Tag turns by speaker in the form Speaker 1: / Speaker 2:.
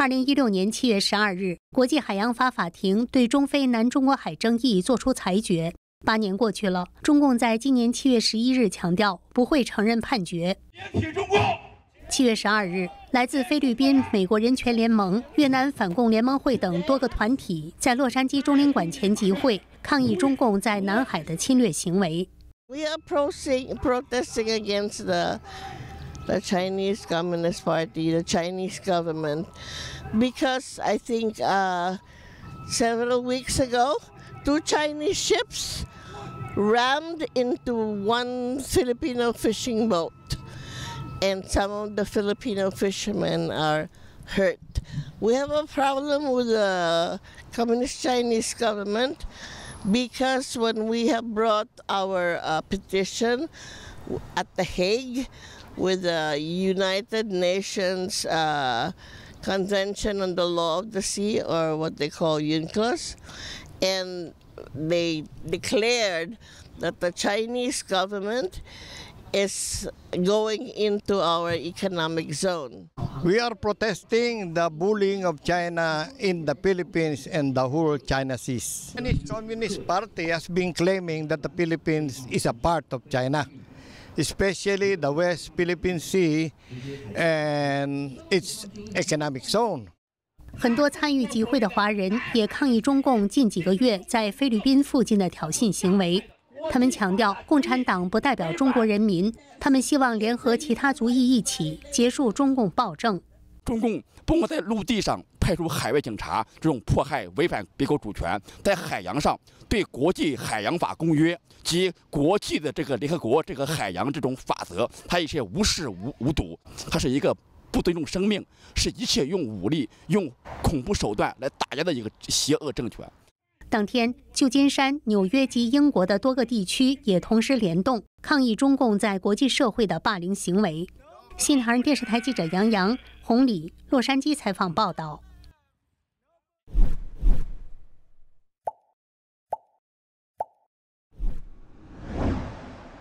Speaker 1: 二零一六年七月十二日，国际海洋法法庭对中非南中国海争议作出裁决。八年过去了，中共在今年七月十一日强调不会承认判决。七月十二日，来自菲律宾、美国人权联盟、越南反共联盟会等多个团体在洛杉矶中领馆前集会，抗议中共在南海的侵略行为。
Speaker 2: We are protesting against the the Chinese Communist Party, the Chinese government, because I think uh, several weeks ago, two Chinese ships rammed into one Filipino fishing boat, and some of the Filipino fishermen are hurt. We have a problem with the Communist Chinese government because when we have brought our uh, petition at The Hague, with the United Nations uh, Convention on the Law of the Sea, or what they call UNCLOS, and they declared that the Chinese government is going into our economic zone.
Speaker 3: We are protesting the bullying of China in the Philippines and the whole China Seas. The Chinese Communist Party has been claiming that the Philippines is a part of China especially the West Philippine Sea and its economic zone.
Speaker 1: 很多参与集会的华人也抗议中共近几个月在菲律宾附近的挑衅行为。他们强调，共产党不代表中国人民，他们希望联合其他族裔一起结束中共暴政。
Speaker 4: 中共不光在陆地上派出海外警察，这种迫害、违反别国主权，在海洋上对国际海洋法公约及国际的这个联合国这个海洋这种法则，它一些无视无无睹，它是一个不尊重生命，是一切用武力、用恐怖手段来打压的一个邪恶政权。
Speaker 1: 当天，旧金山、纽约及英国的多个地区也同时联动抗议中共在国际社会的霸凌行为。新唐人电视台记者杨洋、同理，洛杉矶采访报道。